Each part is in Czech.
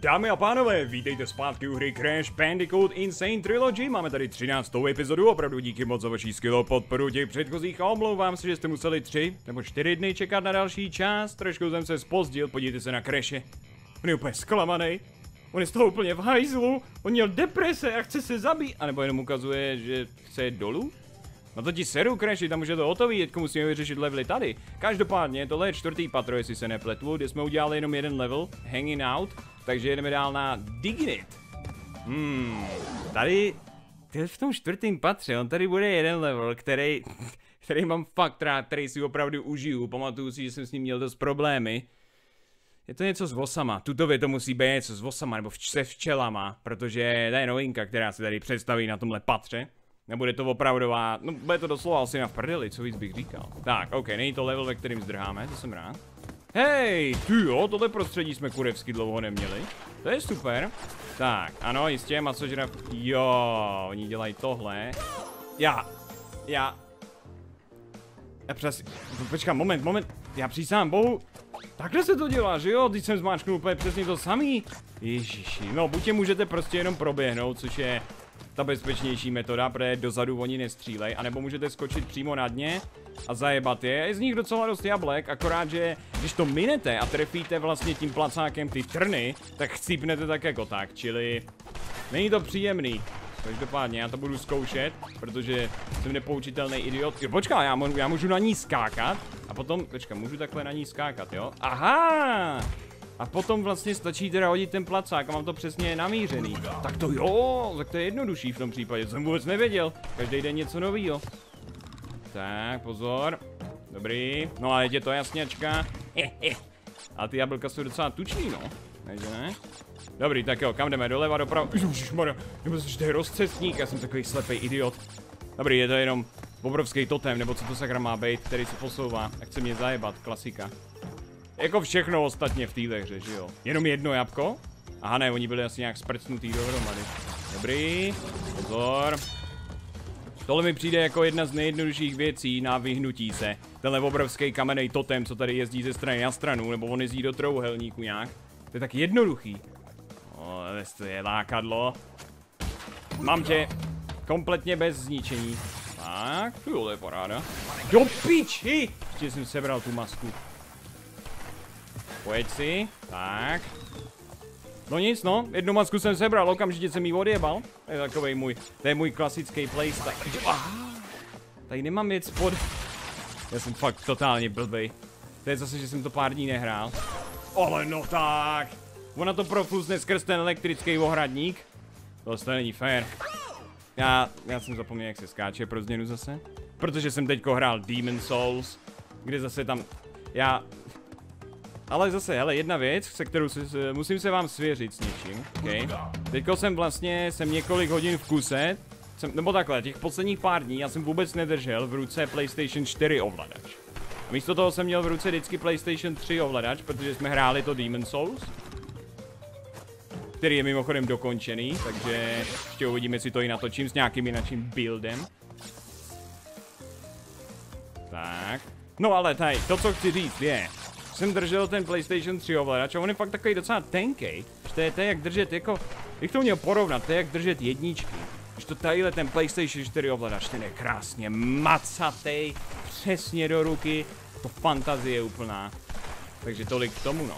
Dámy a pánové, vítejte zpátky u hry Crash Bandicoot Insane Trilogy. Máme tady 13. epizodu, opravdu díky moc za vaší skvělou podporu těch předchozích a omlouvám se, že jste museli tři nebo čtyři dny čekat na další část. Trošku jsem se spozdil, podívejte se na Crashe. On je úplně zklamaný. On je z toho úplně v hajzlu, on měl deprese a chce se zabít, anebo jenom ukazuje, že chce dolů? No to ti seru Crashi, tam už je to hotový, teďko musíme vyřešit levely tady. Každopádně, tohle je čtvrtý patro, jestli se nepletu, kde jsme udělali jenom jeden level, Hanging Out, takže jdeme dál na Dignit. Hmm, tady, tady v tom čtvrtém patře, on tady bude jeden level, který, který mám fakt rád, který si opravdu užiju, pamatuju si, že jsem s ním měl dost problémy. Je to něco s vosama, tutově to musí být něco s vosama, nebo se včelama, protože to je novinka, která se tady představí na tomhle patře. Nebude to opravdová, no bude to doslova asi na prdeli, co víc bych říkal. Tak, ok, není to level, ve kterým zdrháme, to jsem rád. Hej, ty jo, tohle prostředí jsme kurevsky dlouho neměli. To je super. Tak, ano, jistě, masožrav... Jo, oni dělají tohle. Já, já... Já přes... Počkám, moment, moment. Já přísám bohu. Takhle se to dělá, že jo? Teď jsem zmáčknul úplně přesně to samý. Ježiši, no buď je můžete prostě jenom proběhnout, což je ta bezpečnější metoda, protože dozadu oni nestřílej, anebo můžete skočit přímo na dně a zajebat je. Je z nich docela dost jablek, akorát, že když to minete a trefíte vlastně tím placákem ty trny, tak chcípnete tak jako tak, čili není to příjemný. Každopádně já to budu zkoušet, protože jsem nepoučitelný idiot. Jo, počká, já, já můžu na ní skákat a potom, počká, můžu takhle na ní skákat, jo? Aha! A potom vlastně stačí teda hodit ten placák a mám to přesně namířený. Tak to jo, tak to je jednodušší v tom případě, jsem vůbec nevěděl. Každý den něco novýho. Tak, pozor. Dobrý. No a je to jasněčka. A ty jablka jsou docela tučný, no. Takže ne? Dobrý, tak jo, kam jdeme? Doleva, doprava. Ježišmarja, nebo to je rozcestník, já jsem takový slepý idiot. Dobrý, je to jenom obrovský totem, nebo co to sakra má být, který se posouvá a chce mě zajebat, klasika. Jako všechno ostatně v téhle hře, že jo? Jenom jedno jabko? Aha ne, oni byli asi nějak sprcnutý dohromady. Dobrý, pozor. Tohle mi přijde jako jedna z nejjednodušších věcí na vyhnutí se. Tenhle obrovský kamenný totem, co tady jezdí ze strany na stranu, nebo on jezdí do trouhelníku nějak. To je tak jednoduchý. O, to je lákadlo. Mám tě. Kompletně bez zničení. Tak, to je paráda. Do piči! Ještě jsem sebral tu masku. Pojď si, tak. No nic no, jednu masku jsem sebral, okamžitě jsem ji odjebal. To je takový můj, to je můj klasický playstyle. Ah, tady nemám věc pod... Já jsem fakt totálně blbej. To je zase, že jsem to pár dní nehrál. Ale no tak. Ona to proflusne skrz ten elektrický ohradník. To není fér. Já, já jsem zapomněl, jak se skáče pro změnu zase. Protože jsem teďko hrál Demon Souls, kde zase tam, já, ale zase, hele, jedna věc, se kterou si, musím se vám svěřit s něčím, okay. Teďko jsem vlastně, jsem několik hodin v kuse, jsem, nebo takhle, těch posledních pár dní já jsem vůbec nedržel v ruce PlayStation 4 ovladač. A místo toho jsem měl v ruce vždycky PlayStation 3 ovladač, protože jsme hráli to Demon Souls. Který je mimochodem dokončený, takže ještě uvidíme, jestli to i natočím s nějakým jiným buildem. Tak. No ale tady, to co chci říct je, jsem držel ten PlayStation 3 ovladač a on je fakt takový docela tenkej. To je, to jak držet jako, bych to měl porovnat, to je jak držet jedničky. Když to tadyhle ten PlayStation 4 ovladač, ten je krásně macatej, přesně do ruky, to fantazie úplná. Takže tolik k tomu no.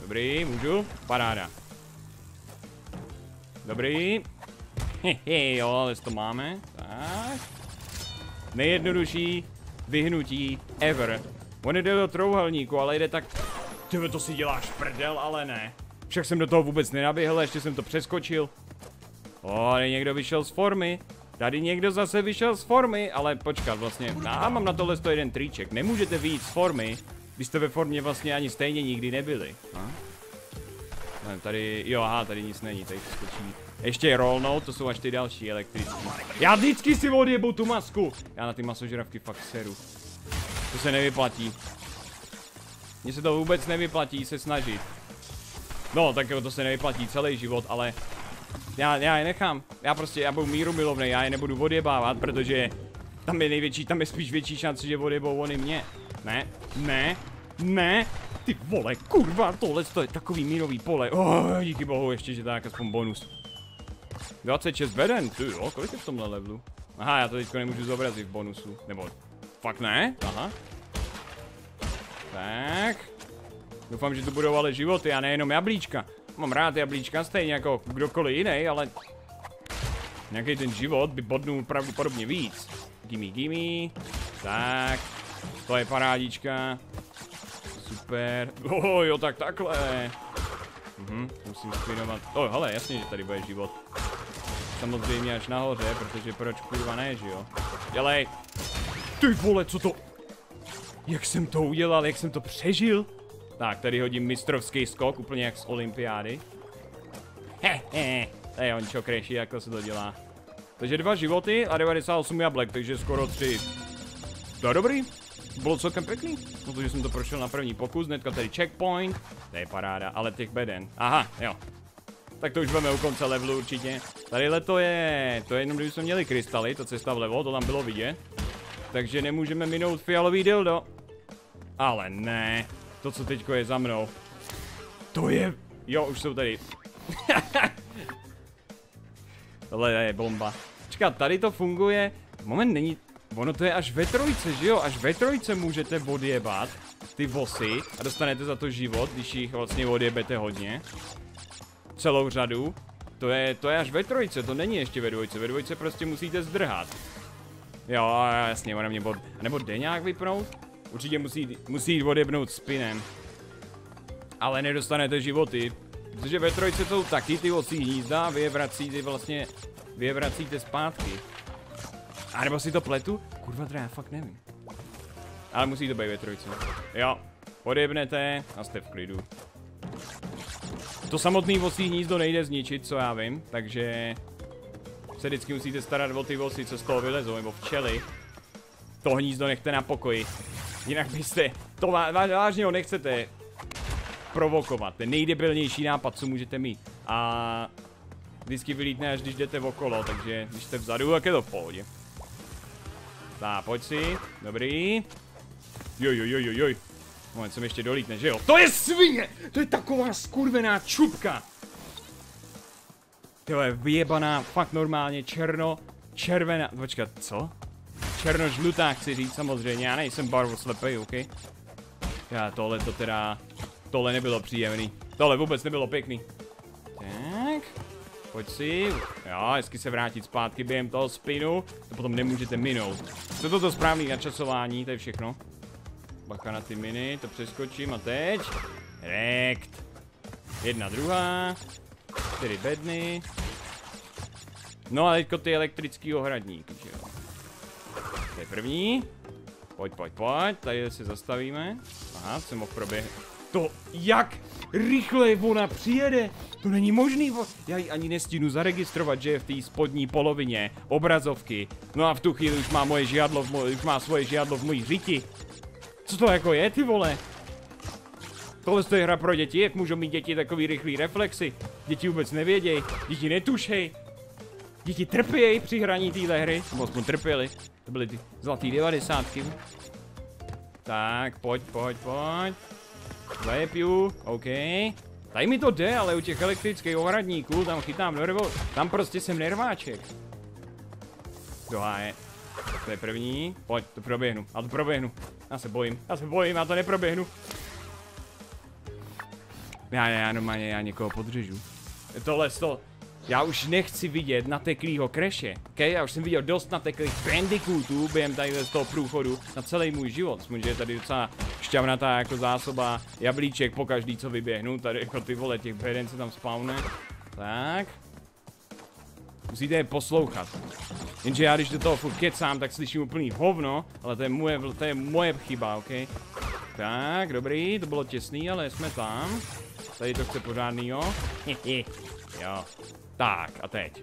Dobrý, můžu? Paráda. Dobrý. Hehe, jo, ale to máme. Tak. Nejjednodušší vyhnutí ever. On jde do trouhelníku, ale jde tak... Ty to si děláš prdel, ale ne. Však jsem do toho vůbec nenaběhl, ještě jsem to přeskočil. O, tady někdo vyšel z formy. Tady někdo zase vyšel z formy, ale počkat vlastně. Já mám na tohle jeden triček. Nemůžete vyjít z formy, když jste ve formě vlastně ani stejně nikdy nebyli. A? Ne, tady, jo, aha, tady nic není, tady to skočí. Ještě rollnout, to jsou až ty další elektrický. Já vždycky si odjebu tu masku. Já na ty masožravky fakt seru. To se nevyplatí. Mně se to vůbec nevyplatí se snažit. No, tak to se nevyplatí celý život, ale já, já je nechám. Já prostě, já budu míru milovný, já je nebudu odjebávat, protože tam je největší, tam je spíš větší šance, že odjebou oni mě. Ne, ne, Ne, ty vole, kurva, tohle to je takový mírový pole. Oh, díky bohu, ještě, že tak aspoň bonus. 26 beden, ty jo, kolik je v tomhle levelu? Aha, já to teďko nemůžu zobrazit v bonusu, nebo fakt ne? Aha. Tak. Doufám, že to budou ale životy a nejenom jablíčka. Mám rád jablíčka, stejně jako kdokoliv jiný, ale... Nějaký ten život by bodnul pravděpodobně víc. Gimme, gimme. Tak. To je parádička. Super. Oh, jo, tak takhle. Mhm, musím spinovat. Oh, hele, jasně, že tady bude život. Samozřejmě až nahoře, protože proč kurva ne, že jo? Dělej. Ty vole, co to? Jak jsem to udělal, jak jsem to přežil? Tak, tady hodím mistrovský skok, úplně jak z olympiády. Hehe, to je on jak to se to dělá. Takže dva životy a 98 jablek, takže skoro tři. To je dobrý. Bylo celkem pěkný, protože jsem to prošel na první pokus, hnedka tady checkpoint, to je paráda, ale těch beden. Aha, jo. Tak to už budeme u konce levelu určitě. Tadyhle to je, to je jenom jsme měli krystaly, to cesta vlevo, to tam bylo vidět. Takže nemůžeme minout fialový dildo. Ale ne, to co teďko je za mnou. To je, jo už jsou tady. Tohle je bomba. Čekat, tady to funguje, moment není, ono to je až ve trojce, že jo, až ve trojce můžete odjebat ty vosy a dostanete za to život, když jich vlastně odjebete hodně. Celou řadu. To je, to je až ve trojce, to není ještě ve dvojce, ve dvojce prostě musíte zdrhat. Jo, jasně, ona mě bod... A nebo jde nějak vypnout? Určitě musí, musí jít odjebnout spinem. Ale nedostanete životy, protože ve trojce jsou taky ty osí hnízda a vy je vracíte vlastně, vy je vracíte zpátky. A nebo si to pletu? Kurva, teda já fakt nevím. Ale musí to být ve trojce. Jo, odjebnete a jste v klidu. To samotný vosí hnízdo nejde zničit, co já vím, takže se vždycky musíte starat o ty vosy, co z toho vylezou, nebo včely. To hnízdo nechte na pokoji. Jinak byste, to vážně ho nechcete provokovat. Ten nejdebilnější nápad, co můžete mít. A vždycky vylítne, až když jdete okolo, takže když jste vzadu, tak je to v pohodě. Tak, pojď si, dobrý. Joj, joj, joj, joj. Moment, jsem ještě dolítne, že jo? To je svině! To je taková skurvená čupka! Je vyjebaná, fakt normálně černo, červená, počkat, co? Černo-žlutá chci říct samozřejmě, já nejsem barvu slepej, ok? Já tohle to teda, tohle nebylo příjemný. Tohle vůbec nebylo pěkný. Tak, pojď si, jo, hezky se vrátit zpátky během toho spinu, to potom nemůžete minout. To to správný načasování, to je všechno. Bacha na ty miny, to přeskočím a teď. Rekt. Jedna, druhá. Čtyři bedny. No a teďko ty elektrický ohradníky, že jo. To je první. Pojď, pojď, pojď, tady se zastavíme. Aha, jsem mohl proběhnout. To, jak rychle ona přijede, to není možný, já ji ani nestínu zaregistrovat, že je v té spodní polovině obrazovky. No a v tu chvíli už má moje žádlo, v už má svoje žádlo v mojí řiti. Co to jako je, ty vole? Tohle je hra pro děti, jak můžou mít děti takový rychlý reflexy? Děti vůbec nevědějí, děti netušej. Děti trpějí při hraní téhle hry, nebo aspoň trpěli. To byly ty zlatý devadesátky. Tak, pojď, pojď, pojď. Zajepiu, OK. Tady mi to jde, ale u těch elektrických ohradníků tam chytám nervo, tam prostě jsem nerváček. Doháje. To je první, pojď, to proběhnu, a to proběhnu. Já se bojím, já se bojím, já to neproběhnu. Já, já normálně, já někoho podřežu. Tohle to, já už nechci vidět nateklýho kreše, okay? Já už jsem viděl dost nateklých bandicootů během tady z toho průchodu na celý můj život. Že je tady docela šťavnatá jako zásoba jablíček po každý, co vyběhnu. Tady jako ty vole, těch beden se tam spawne. Tak. Musíte je poslouchat. Jenže já když do toho furt kecám, tak slyším úplný hovno, ale to je moje, to je moje chyba, ok? Tak, dobrý, to bylo těsný, ale jsme tam. Tady to chce pořádnýho. jo. Tak, a teď.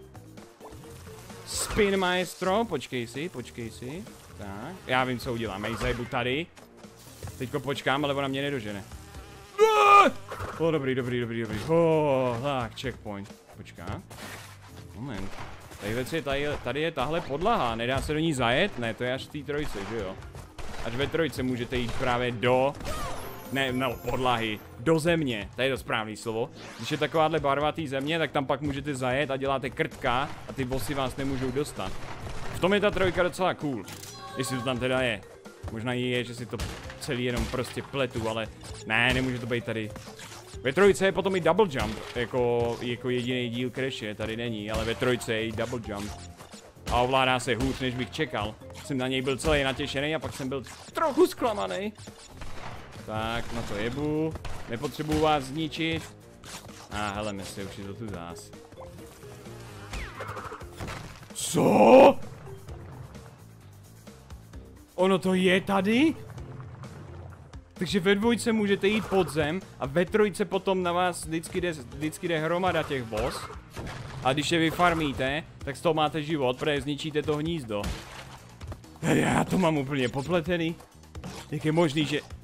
Spin maestro, počkej si, počkej si. Tak, já vím, co udělám, já ji tady. Teďko počkám, ale ona mě nedožene. O, oh, dobrý, dobrý, dobrý, dobrý. Oh, tak, checkpoint. Počká. Moment. Tady, věci, tady, tady je tahle podlaha, nedá se do ní zajet? Ne, to je až v té trojce, že jo? Až ve trojce můžete jít právě do ne, no, podlahy, do země, to je to správné slovo. Když je takováhle barvatý země, tak tam pak můžete zajet a děláte krtka a ty bossy vás nemůžou dostat. V tom je ta trojka docela cool, jestli to tam teda je. Možná je, že si to celý jenom prostě pletu, ale ne, nemůže to být tady. Ve trojce je potom i double jump, jako, jako jediný díl Crashe, tady není, ale ve trojce je i double jump. A ovládá se hůř, než bych čekal. Jsem na něj byl celý natěšený a pak jsem byl trochu zklamaný. Tak, na to jebu. Nepotřebuju vás zničit. A ah, hele, si, už je to tu zás. Co? Ono to je tady? Takže ve dvojce můžete jít pod zem a ve trojce potom na vás vždycky jde, vždycky jde hromada těch boss. A když je vyfarmíte, tak z toho máte život, protože zničíte to hnízdo. Já to mám úplně popletený. Jak je možný, že...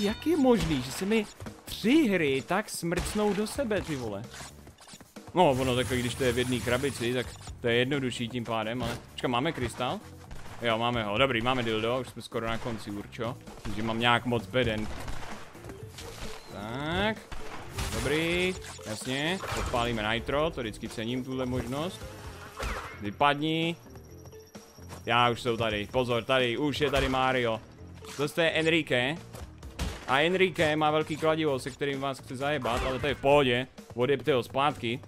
Jak je možný, že se mi tři hry tak smrcnou do sebe, ty vole. No, ono takový, když to je v jedné krabici, tak to je jednodušší tím pádem, ale... Počkej, máme krystal? Jo, máme ho. Dobrý, máme dildo, už jsme skoro na konci, určo. Takže mám nějak moc beden. Tak. Dobrý, jasně. Podpálíme nitro, to vždycky cením, tuhle možnost. Vypadni. Já už jsou tady, pozor, tady, už je tady Mario. To je Enrique. A Enrique má velký kladivo, se kterým vás chce zajebat, ale to je v pohodě. Odjebte ho zpátky.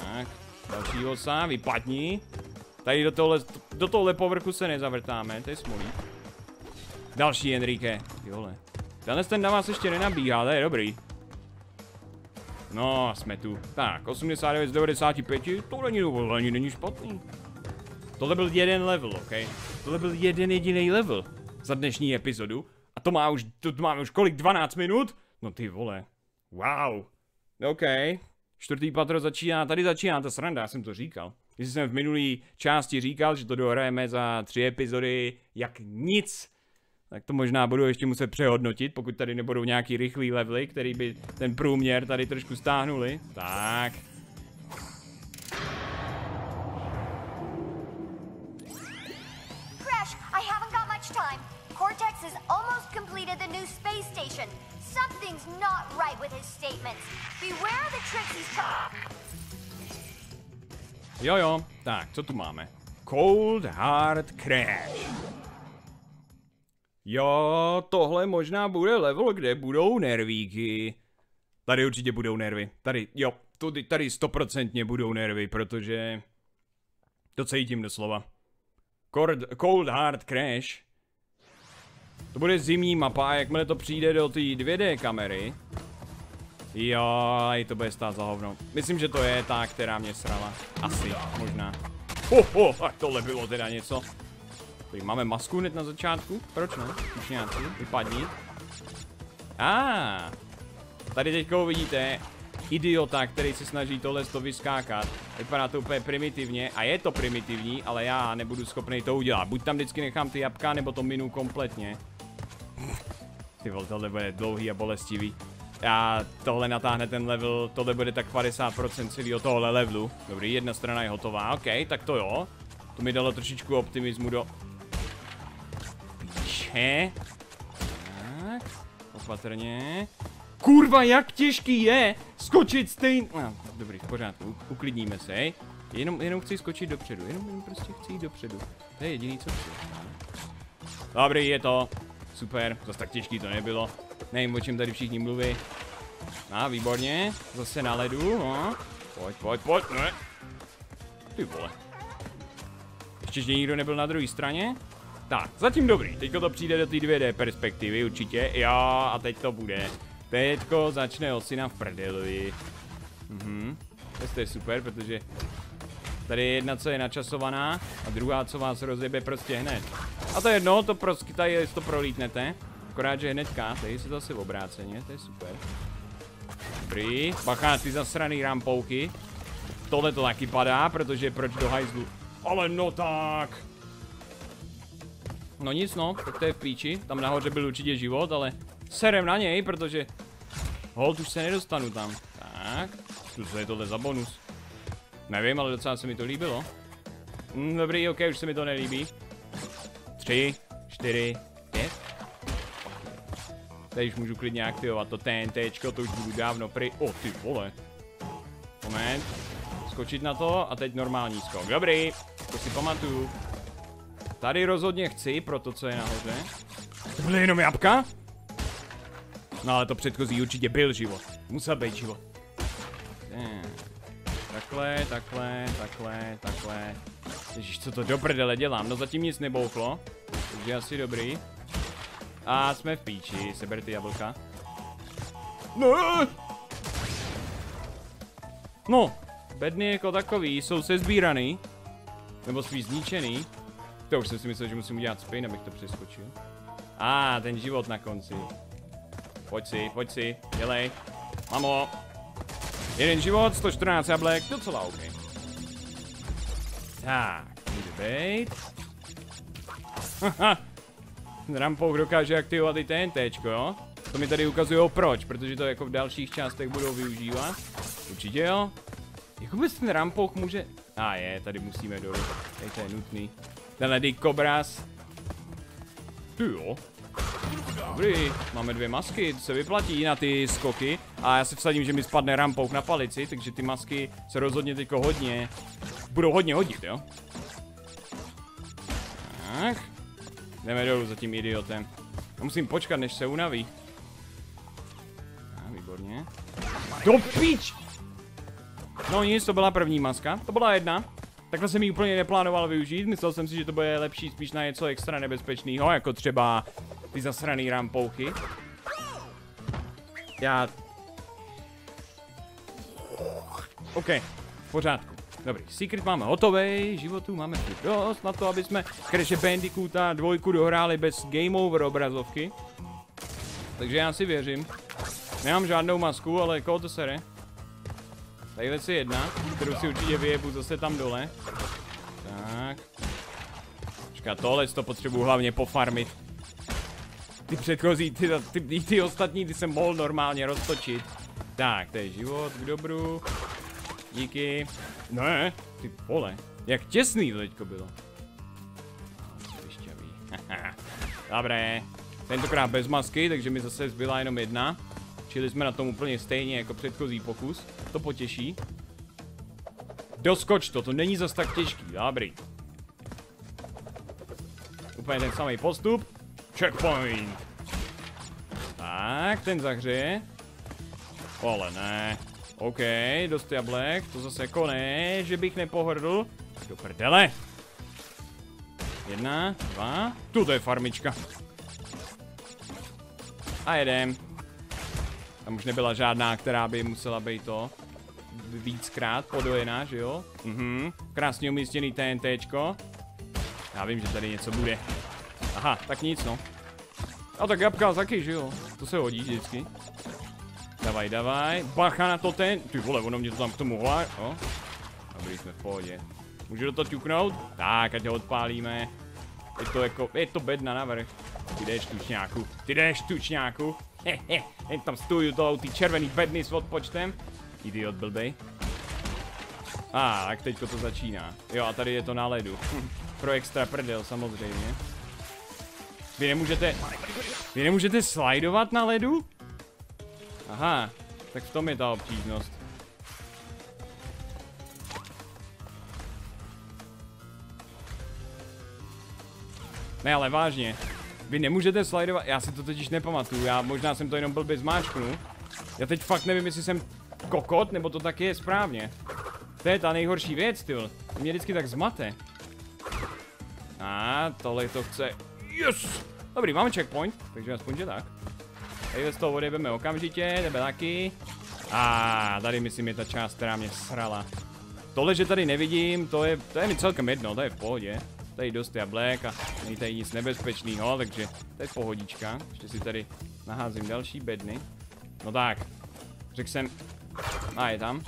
Tak, další osa, vypadni. Tady do tohle, do tohle povrchu se nezavrtáme, to je smolí. Další Enrique, jole. Tenhle ten na vás ještě nenabíhá, to je dobrý. No, jsme tu. Tak, 89 z 95, to není, to ani není špatný. Tohle byl jeden level, ok? Tohle byl jeden jediný level za dnešní epizodu. A to má už, to máme už kolik, 12 minut? No ty vole. Wow. OK. Čtvrtý patro začíná, tady začíná ta sranda, já jsem to říkal. Když jsem v minulé části říkal, že to dohrajeme za tři epizody jak nic, tak to možná budu ještě muset přehodnotit, pokud tady nebudou nějaký rychlý levely, který by ten průměr tady trošku stáhnuli. Tak. Completed the new space station. Something's not right with his statements. Beware the tricks he's Jo jo, tak, co tu máme? Cold Hard Crash. Jo, tohle možná bude level, kde budou nervíky. Tady určitě budou nervy. Tady, jo, tady, tady stoprocentně budou nervy, protože to cítím doslova. Cold, cold Hard Crash. To bude zimní mapa, jakmile to přijde do té 2D kamery. Jo, i to bude stát za hovno. Myslím, že to je ta, která mě srala. Asi, možná. Ho, ho, tohle bylo teda něco. Tady máme masku hned na začátku. Proč ne? Už nějaký, vypadni. A ah, tady teďko vidíte idiota, který se snaží tohle to vyskákat. Vypadá to úplně primitivně a je to primitivní, ale já nebudu schopný to udělat. Buď tam vždycky nechám ty jabka, nebo to minu kompletně. Ty vole, tohle bude dlouhý a bolestivý. Já tohle natáhne ten level, tohle bude tak 50% celého tohle levelu. Dobrý, jedna strana je hotová, ok, tak to jo. To mi dalo trošičku optimismu do He. Tak, opatrně. Kurva, jak těžký je skočit stejn... No, dobrý, v pořádku, uklidníme se. Jenom, jenom chci skočit dopředu, jenom, jenom prostě chci jít dopředu. To je jediný, co chci. Dobrý, je to. Super, zase tak těžký to nebylo. Nevím, o čem tady všichni mluví. A, výborně, zase na ledu, no. Pojď, pojď, pojď, ne. Ty vole. Ještě, že nikdo nebyl na druhé straně? Tak, zatím dobrý. Teďko to přijde do té 2D perspektivy určitě. Jo, a teď to bude. Teďko začne osina v prdeli. Mhm. To je super, protože tady je jedna, co je načasovaná a druhá, co vás rozjebe prostě hned. A to je jedno, to prostě tady to prolítnete. Akorát, že hnedka, tady se zase obráceně, to je super. Dobrý, bacha ty zasraný rampouky. Tohle to taky padá, protože proč do hajzlu? Ale no tak. No nic no, tak to je v píči. Tam nahoře byl určitě život, ale serem na něj, protože hold už se nedostanu tam. Tak, co je tohle za bonus? Nevím, ale docela se mi to líbilo. Mm, dobrý, ok, už se mi to nelíbí. Tři, čtyři, pět. Tady už můžu klidně aktivovat to TNTčko, to už budu dávno pry... O, ty vole. Moment. Skočit na to a teď normální skok. Dobrý, to si pamatuju. Tady rozhodně chci pro to, co je nahoře. To byly jenom jabka? No ale to předchozí určitě byl život. Musel být život. Takhle, takhle, takhle, takhle. Ježíš, co to do prdele dělám? No zatím nic nebouchlo. Takže asi dobrý. A jsme v píči, seber ty jablka. No! No, bedny jako takový jsou sezbíraný. Nebo spíš zničený. To už jsem si myslel, že musím udělat spin, abych to přeskočil. A, ah, ten život na konci. Pojď si, pojď si, dělej. Mamo. Jeden život, 114 jablek, docela OK. Tak, může být. Haha. Rampou dokáže aktivovat i TNTčko, jo? To mi tady ukazují proč, protože to jako v dalších částech budou využívat. Určitě jo. Jak vůbec ten rampouk může... A ah, je, tady musíme dolů. Tady to je nutný. Tenhle kobras. Ty jo. Dobrý, máme dvě masky, to se vyplatí na ty skoky. A já si vsadím, že mi spadne rampouk na palici, takže ty masky se rozhodně teďko hodně... Budou hodně hodit, jo? Tak. Jdeme dolů za tím idiotem. Musím počkat, než se unaví. A, výborně. Do pič! No nic, to byla první maska. To byla jedna. Takhle jsem ji úplně neplánoval využít. Myslel jsem si, že to bude lepší spíš na něco extra nebezpečného, jako třeba ty zasraný rampouchy. Já... OK, v pořádku. Dobrý, Secret máme hotový, životů máme tu dost na to, aby jsme Crash Bandicoota dvojku dohráli bez Game Over obrazovky. Takže já si věřím. Nemám žádnou masku, ale koho to sere? Tadyhle si jedna, kterou si určitě vyjebu zase tam dole. Tak. Počkat, tohle to potřebuji hlavně pofarmit. Ty předchozí, ty, ty, ty ostatní, ty jsem mohl normálně roztočit. Tak, to je život k dobru. Díky. Ne, ty pole. Jak těsný to teďko bylo. Dobré. Tentokrát bez masky, takže mi zase zbyla jenom jedna. Čili jsme na tom úplně stejně jako předchozí pokus. To potěší. Doskoč to, to není zas tak těžký, dobrý. Úplně ten samý postup. Checkpoint. Tak, ten zahřeje. Ale ne. OK, dost jablek, to zase jako ne, že bych nepohrdl. Do prdele. Jedna, dva, tu je farmička. A jedem. Tam už nebyla žádná, která by musela být to víckrát podojená, že jo? Mhm, krásně umístěný TNTčko. Já vím, že tady něco bude. Aha, tak nic no. A tak jabka taky, že jo? To se hodí vždycky. Davaj, davaj. Bacha na to ten. Ty vole, ono mě to tam k tomu hlá. O. Dobrý, jsme v pohodě. Můžu do toho ťuknout? Tak, ať ho odpálíme. Je to jako, je to bedna navrch. Ty jdeš tučňáku, ty jdeš tučňáku. Hehe, jen tam stojí toho ty červený bedny s odpočtem. Idiot blbej. A, ah, tak teďko to začíná. Jo, a tady je to na ledu. Pro extra prdel, samozřejmě. Vy nemůžete... Vy nemůžete slidovat na ledu? Aha, tak v tom je ta obtížnost. Ne, ale vážně. Vy nemůžete slidovat, já si to totiž nepamatuju, já možná jsem to jenom blbě zmáčknu. Já teď fakt nevím, jestli jsem kokot, nebo to taky je správně. To je ta nejhorší věc, ty Mě vždycky tak zmate. A tohle to chce. Yes! Dobrý, máme checkpoint, takže aspoň že tak. Tady z toho odejbeme okamžitě, tebe taky. A tady myslím je ta část, která mě srala. Tohle, že tady nevidím, to je, to je mi celkem jedno, to je v pohodě. Tady dost jablek a není tady nic nebezpečného, takže to je pohodička. Ještě si tady naházím další bedny. No tak, řekl jsem, a je tam.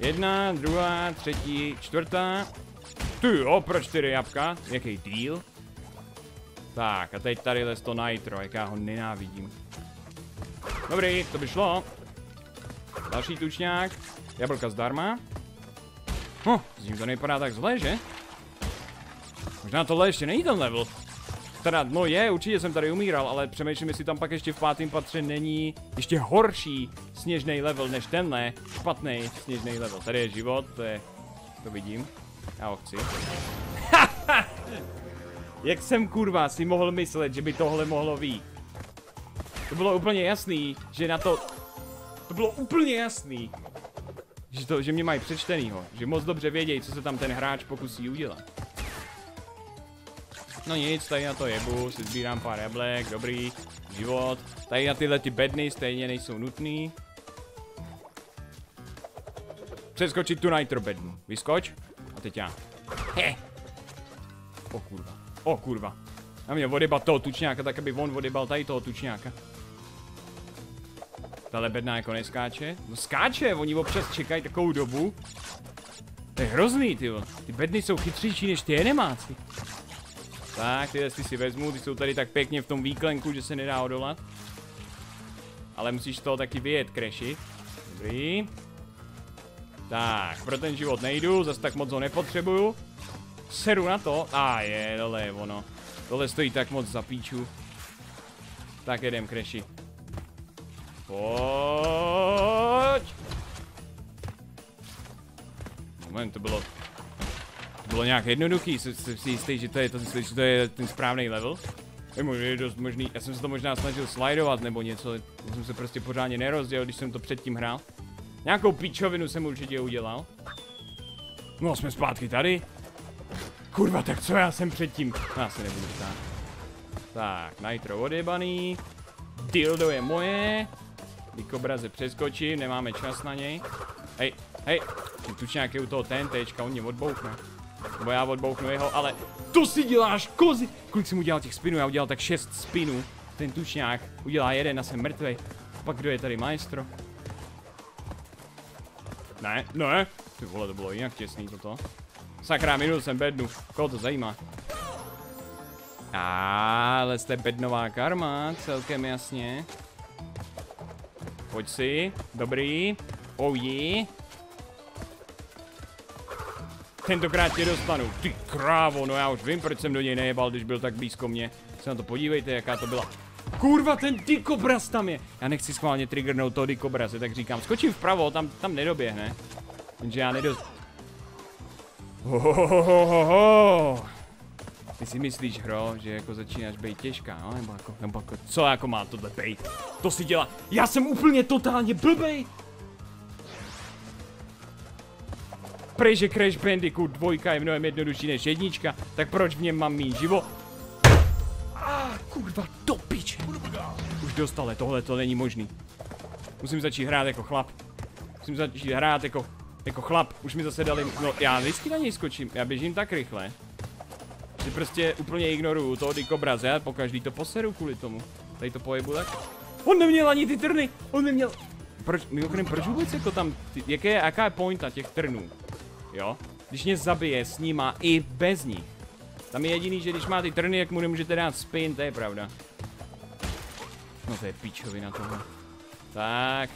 Jedna, druhá, třetí, čtvrtá. Ty jo, proč čtyři jabka? Jaký deal? Tak, a teď tady to nitro, jak já ho nenávidím. Dobrý, to by šlo. Další tučňák. Jablka zdarma. Hm, z ním to nevypadá tak zle, že? Možná tohle ještě není ten level. Teda, no je, určitě jsem tady umíral, ale přemýšlím, jestli tam pak ještě v pátém patře není ještě horší sněžný level než tenhle špatný sněžný level. Tady je život, to je, to vidím. Já ho chci. Jak jsem kurva si mohl myslet, že by tohle mohlo být? To bylo úplně jasný, že na to... To bylo úplně jasný. Že, to, že mě mají přečtenýho. Že moc dobře vědějí, co se tam ten hráč pokusí udělat. No nic, tady na to jebu, si sbírám pár jablek, dobrý, život. Tady na tyhle ty bedny stejně nejsou nutný. Přeskočit tu nitro bednu. Vyskoč. A teď já. He. O kurva. O kurva. Na mě odjebal toho tučňáka, tak aby on odjebal tady toho tučňáka. Tahle bedna jako neskáče. No skáče, oni občas čekají takovou dobu. To je hrozný, ty Ty bedny jsou chytřejší než ty enemáci. Tak, ty si vezmu, ty jsou tady tak pěkně v tom výklenku, že se nedá odolat. Ale musíš toho taky vyjet, Crashy. Dobrý. Tak, pro ten život nejdu, zase tak moc ho nepotřebuju. Seru na to. A ah, je, dole je ono. Tohle stojí tak moc za píču. Tak jedem, Crashy. Pojď! Moment, to bylo bylo nějak jednoduchý, jsem si jistý, že to je, to, že to je ten správný level. Je, dost možný, já jsem se to možná snažil slidovat nebo něco, já jsem se prostě pořádně nerozdělil, když jsem to předtím hrál. Nějakou píčovinu jsem určitě udělal. No jsme zpátky tady. Kurva, tak co já jsem předtím? Já se nebudu ptát. Tak, nitro odjebaný. Dildo je moje. Dikobraze přeskočím, nemáme čas na něj. Hej, hej, tučňák je u toho TNTčka, on mě odbouchne. Nebo já odbouchnu jeho, ale to si děláš, kozy! Kolik jsem udělal těch spinů? Já udělal tak 6 spinů. Ten tučňák udělá jeden a jsem mrtvej. Pak kdo je tady maestro? Ne, ne. Ty vole, to bylo jinak těsný toto. Sakra, minul jsem bednu. Koho to zajímá? Ale jste bednová karma, celkem jasně. Pojď si, dobrý. Oh yeah. Tentokrát tě dostanu. Ty krávo, no já už vím, proč jsem do něj nejebal, když byl tak blízko mě. Se na to podívejte, jaká to byla. Kurva, ten dikobraz tam je. Já nechci schválně triggernout toho dikobraze, tak říkám, skočím vpravo, tam, tam nedoběhne. Jenže já nedost... Hohohohoho. Ty si myslíš, hro, že jako začínáš být těžká, no? Nebo jako, nebo jako, co jako má tohle být? To si dělá, já jsem úplně totálně blbej! prej, že Crash Bandicoot 2 je mnohem jednodušší než jednička, tak proč v něm mám mít živo? Ah, kurva, do piče. Už dostale, tohle to není možný. Musím začít hrát jako chlap. Musím začít hrát jako, jako chlap. Už mi zase dali, no já vždycky na něj skočím, já běžím tak rychle. Že prostě úplně ignoruju toho dikobraze a pokaždý to poseru kvůli tomu. Tady to pojebu tak. On neměl ani ty trny, on neměl... Proč, mimochodem, proč vůbec jako tam, ty, jaké, jaká je pointa těch trnů? jo? Když mě zabije s nima i bez nich. Tam je jediný, že když má ty trny, jak mu nemůžete dát spin, to je pravda. No to je píčovina tohle. Tak.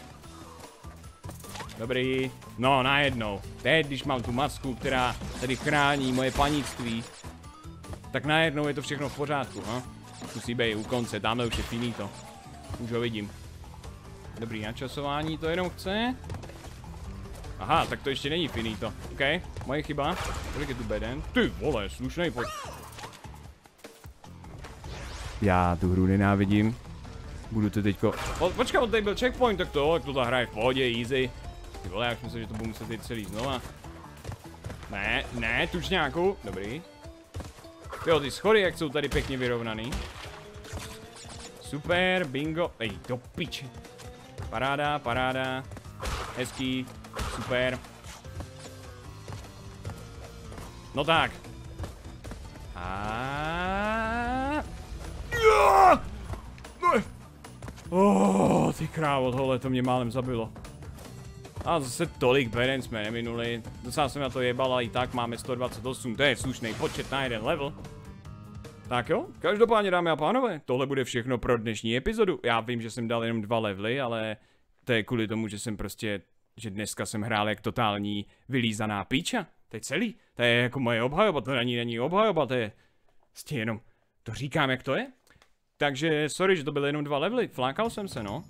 Dobrý. No, najednou. Teď, když mám tu masku, která tady chrání moje panictví, tak najednou je to všechno v pořádku, ha? Musí být u konce, tamhle už je finito. Už ho vidím. Dobrý, načasování to jenom chce. Aha, tak to ještě není finito. OK, moje chyba. Kolik je tu beden? Ty vole, slušnej pojď. Já tu hru nenávidím. Budu to teďko... Po, počkej, tady byl checkpoint, tak to, jak to ta hraje v pohodě, easy. Ty vole, já už myslím, že to budu muset teď celý znova. Ne, ne, tučňáku. Dobrý. Jo, ty schody, jak jsou tady pěkně vyrovnaný. Super, bingo. Ej, do piče. Paráda, paráda. Hezký. Super. No tak. A... Oh, ty krávo, tohle to mě málem zabilo. A zase tolik beren jsme neminuli. Docela jsem na to jebal, ale i tak máme 128, to je slušný počet na jeden level. Tak jo, každopádně dámy a pánové, tohle bude všechno pro dnešní epizodu. Já vím, že jsem dal jenom dva levely, ale to je kvůli tomu, že jsem prostě že dneska jsem hrál jak totální vylízaná píča. To je celý. To je jako moje obhajoba, to není, není obhajoba, to je prostě jenom To říkám, jak to je? Takže, sorry, že to byly jenom dva levely, flákal jsem se, no.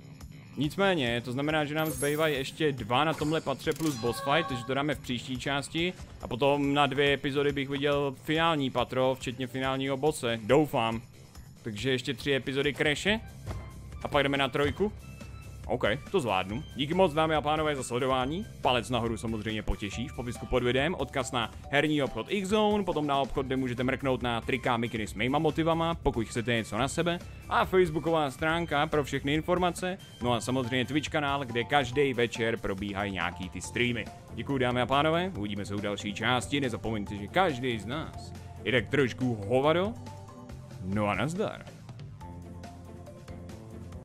Nicméně, to znamená, že nám zbývají ještě dva na tomhle patře plus boss fight, takže to dáme v příští části. A potom na dvě epizody bych viděl finální patro, včetně finálního bose, doufám. Takže ještě tři epizody Crashe. A pak jdeme na trojku. OK, to zvládnu. Díky moc dámy a pánové za sledování. Palec nahoru samozřejmě potěší v popisku pod videem. Odkaz na herní obchod X-Zone, potom na obchod, kde můžete mrknout na trika mikiny s mýma motivama, pokud chcete něco na sebe. A facebooková stránka pro všechny informace. No a samozřejmě Twitch kanál, kde každý večer probíhají nějaký ty streamy. Děkuji dámy a pánové, uvidíme se u další části. Nezapomeňte, že každý z nás je tak trošku hovado. No a nazdar.